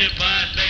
Goodbye, hot,